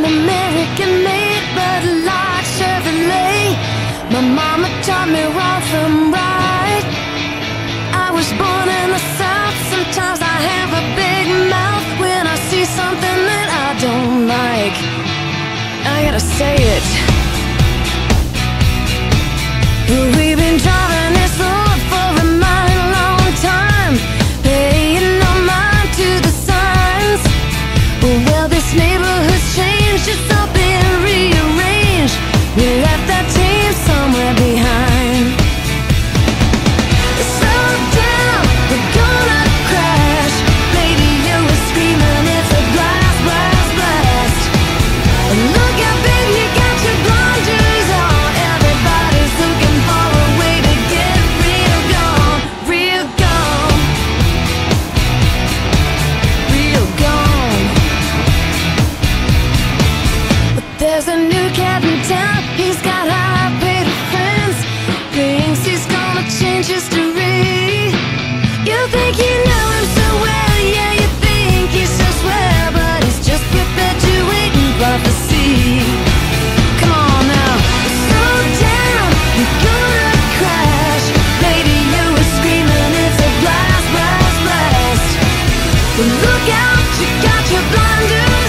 an American made, but a like Chevrolet. My mama taught me wrong from right. I was born in the South, sometimes I have a big mouth when I see something that I don't like. I gotta say it. We. There's a new cat in town. He's got high paid friends. Thinks he's gonna change history. You think you know him so well, yeah, you think he's so swell, but he's just and prophecy. Come on now, slow down, you're gonna crash. Radio is screaming, it's a blast, blast, blast. Look out, you got your blinders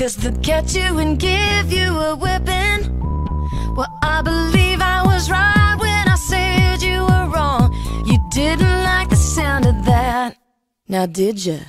Cause they'll catch you and give you a whipping. Well, I believe I was right when I said you were wrong. You didn't like the sound of that. Now, did you?